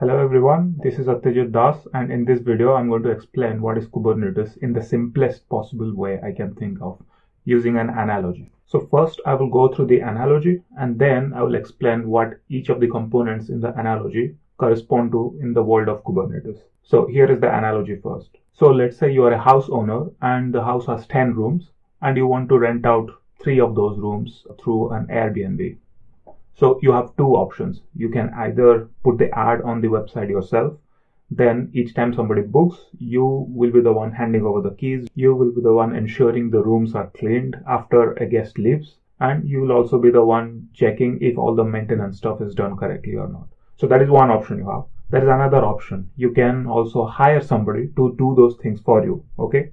Hello everyone, this is Satyajit Das and in this video I'm going to explain what is Kubernetes in the simplest possible way I can think of using an analogy. So first I will go through the analogy and then I will explain what each of the components in the analogy correspond to in the world of Kubernetes. So here is the analogy first. So let's say you are a house owner and the house has 10 rooms and you want to rent out three of those rooms through an Airbnb. So you have two options. You can either put the ad on the website yourself. Then each time somebody books, you will be the one handing over the keys. You will be the one ensuring the rooms are cleaned after a guest leaves. And you will also be the one checking if all the maintenance stuff is done correctly or not. So that is one option you have. There is another option. You can also hire somebody to do those things for you. Okay.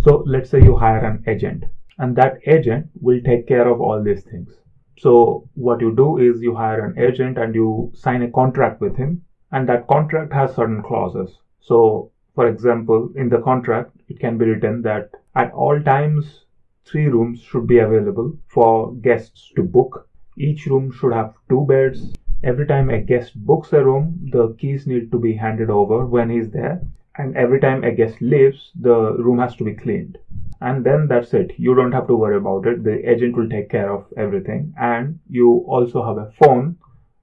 So let's say you hire an agent and that agent will take care of all these things. So what you do is you hire an agent and you sign a contract with him and that contract has certain clauses. So for example, in the contract, it can be written that at all times, three rooms should be available for guests to book. Each room should have two beds. Every time a guest books a room, the keys need to be handed over when he's there. And every time a guest leaves, the room has to be cleaned and then that's it. You don't have to worry about it. The agent will take care of everything. And you also have a phone.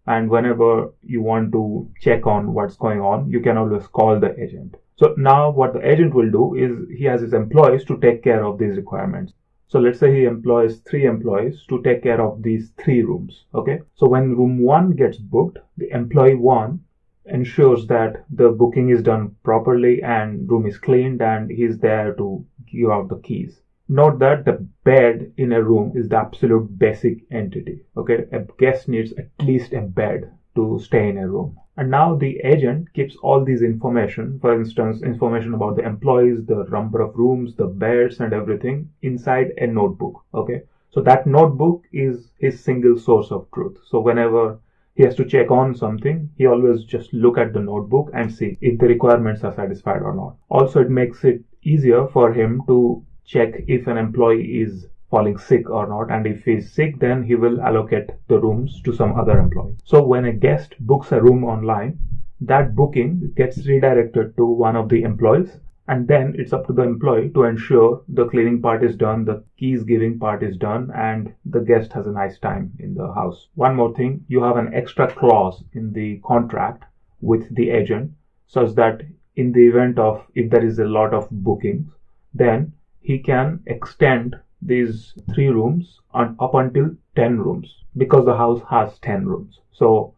And whenever you want to check on what's going on you can always call the agent. So now what the agent will do is he has his employees to take care of these requirements. So let's say he employs three employees to take care of these three rooms. Okay? So when room one gets booked the employee one ensures that the booking is done properly and room is cleaned and he's there to give out the keys. Note that the bed in a room is the absolute basic entity. Okay, a guest needs at least a bed to stay in a room. And now the agent keeps all these information, for instance, information about the employees, the number of rooms, the beds and everything inside a notebook. Okay. So that notebook is his single source of truth. So whenever he has to check on something, he always just look at the notebook and see if the requirements are satisfied or not. Also, it makes it easier for him to check if an employee is falling sick or not and if he's sick then he will allocate the rooms to some other employee. So when a guest books a room online, that booking gets redirected to one of the employees and then it's up to the employee to ensure the cleaning part is done, the keys giving part is done, and the guest has a nice time in the house. One more thing, you have an extra clause in the contract with the agent such that in the event of if there is a lot of bookings, then he can extend these three rooms on, up until 10 rooms because the house has 10 rooms. So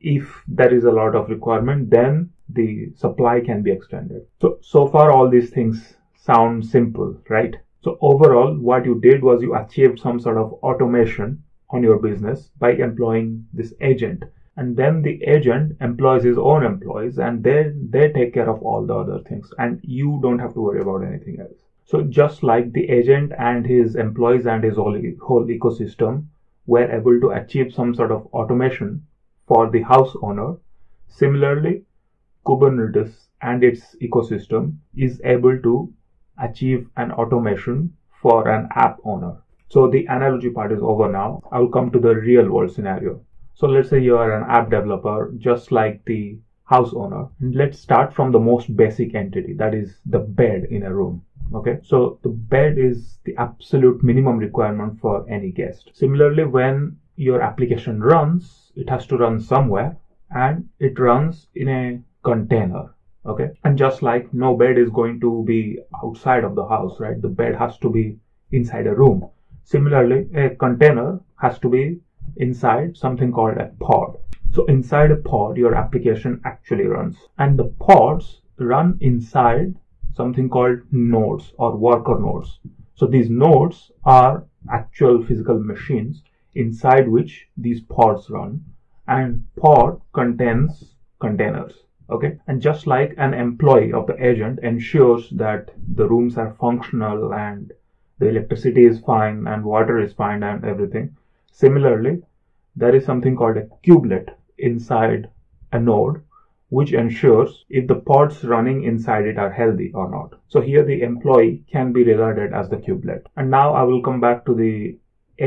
if there is a lot of requirement, then the supply can be extended. So, so far all these things sound simple, right? So overall, what you did was you achieved some sort of automation on your business by employing this agent. And then the agent employs his own employees and they, they take care of all the other things and you don't have to worry about anything else. So just like the agent and his employees and his whole, whole ecosystem were able to achieve some sort of automation for the house owner, similarly, Kubernetes and its ecosystem is able to achieve an automation for an app owner. So the analogy part is over now. I will come to the real world scenario. So let's say you are an app developer, just like the house owner. Let's start from the most basic entity, that is the bed in a room. Okay, so the bed is the absolute minimum requirement for any guest. Similarly, when your application runs, it has to run somewhere and it runs in a container okay and just like no bed is going to be outside of the house right the bed has to be inside a room similarly a container has to be inside something called a pod. So inside a pod your application actually runs. And the pods run inside something called nodes or worker nodes. So these nodes are actual physical machines inside which these pods run. And pod contains containers okay? And just like an employee of the agent ensures that the rooms are functional and the electricity is fine and water is fine and everything similarly there is something called a kubelet inside a node which ensures if the pods running inside it are healthy or not so here the employee can be regarded as the kubelet and now i will come back to the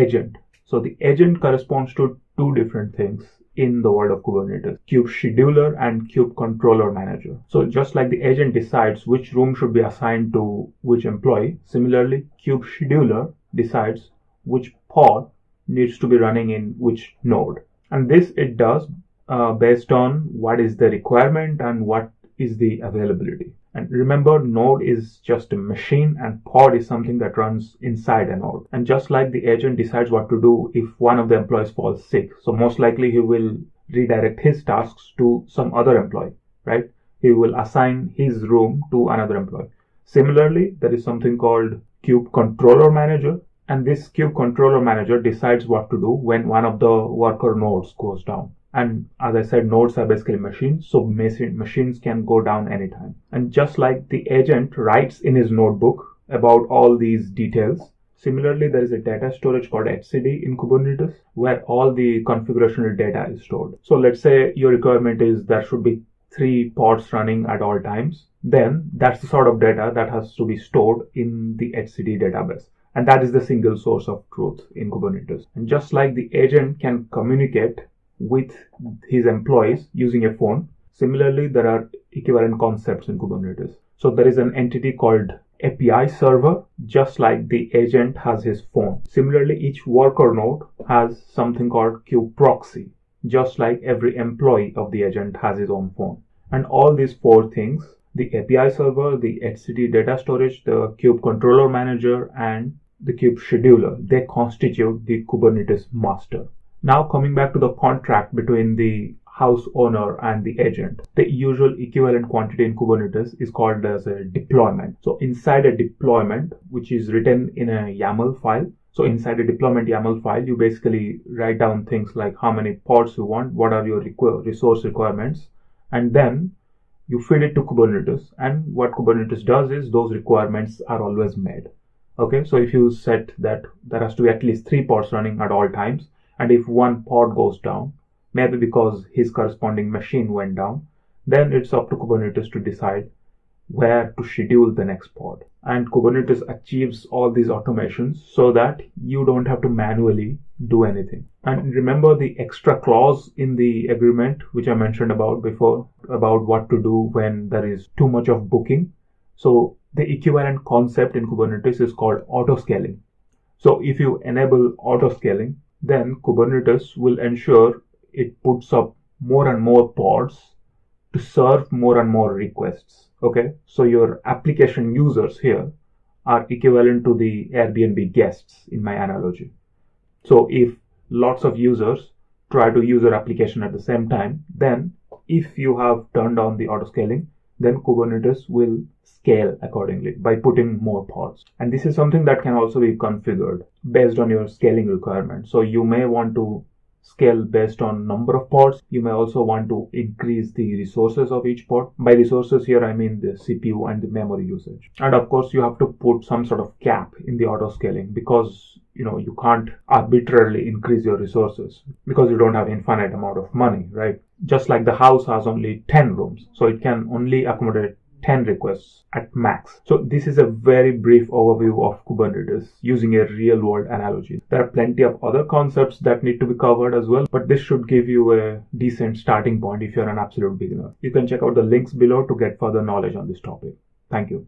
agent so the agent corresponds to two different things in the world of Kubernetes. Kube Scheduler and Kube Controller Manager. So just like the agent decides which room should be assigned to which employee, similarly, Kube Scheduler decides which pod needs to be running in which node. And this it does uh, based on what is the requirement and what is the availability. And remember, node is just a machine and pod is something that runs inside a node. And just like the agent decides what to do if one of the employees falls sick. So most likely he will redirect his tasks to some other employee, right? He will assign his room to another employee. Similarly, there is something called Kube Controller Manager. And this Kube Controller Manager decides what to do when one of the worker nodes goes down. And as I said, nodes are basically machines, so machines can go down anytime. And just like the agent writes in his notebook about all these details, Similarly, there is a data storage called etcd in Kubernetes where all the configurational data is stored. So let's say your requirement is there should be three pods running at all times. Then that's the sort of data that has to be stored in the etcd database. And that is the single source of truth in Kubernetes. And just like the agent can communicate with his employees using a phone. Similarly, there are equivalent concepts in Kubernetes. So there is an entity called API server, just like the agent has his phone. Similarly, each worker node has something called kube proxy, just like every employee of the agent has his own phone. And all these four things, the API server, the etcd data storage, the kube controller manager, and the kube scheduler, they constitute the Kubernetes master. Now coming back to the contract between the house owner and the agent. The usual equivalent quantity in Kubernetes is called as a deployment. So inside a deployment, which is written in a YAML file, so inside a deployment YAML file, you basically write down things like how many pods you want, what are your requ resource requirements, and then you feed it to Kubernetes. And what Kubernetes does is those requirements are always made. Okay, so if you set that there has to be at least three pods running at all times, and if one pod goes down, maybe because his corresponding machine went down, then it's up to Kubernetes to decide where to schedule the next pod. And Kubernetes achieves all these automations so that you don't have to manually do anything. And remember the extra clause in the agreement, which I mentioned about before, about what to do when there is too much of booking. So the equivalent concept in Kubernetes is called auto scaling. So if you enable auto scaling, then Kubernetes will ensure it puts up more and more pods to serve more and more requests. Okay, so your application users here are equivalent to the Airbnb guests in my analogy. So if lots of users try to use your application at the same time, then if you have turned on the auto scaling, then Kubernetes will scale accordingly by putting more pods. And this is something that can also be configured based on your scaling requirements. So you may want to scale based on number of pods. You may also want to increase the resources of each pod. By resources here, I mean the CPU and the memory usage. And of course, you have to put some sort of cap in the auto scaling because you know you can't arbitrarily increase your resources because you don't have infinite amount of money, right? Just like the house has only 10 rooms, so it can only accommodate 10 requests at max. So this is a very brief overview of Kubernetes using a real world analogy. There are plenty of other concepts that need to be covered as well, but this should give you a decent starting point if you're an absolute beginner. You can check out the links below to get further knowledge on this topic. Thank you.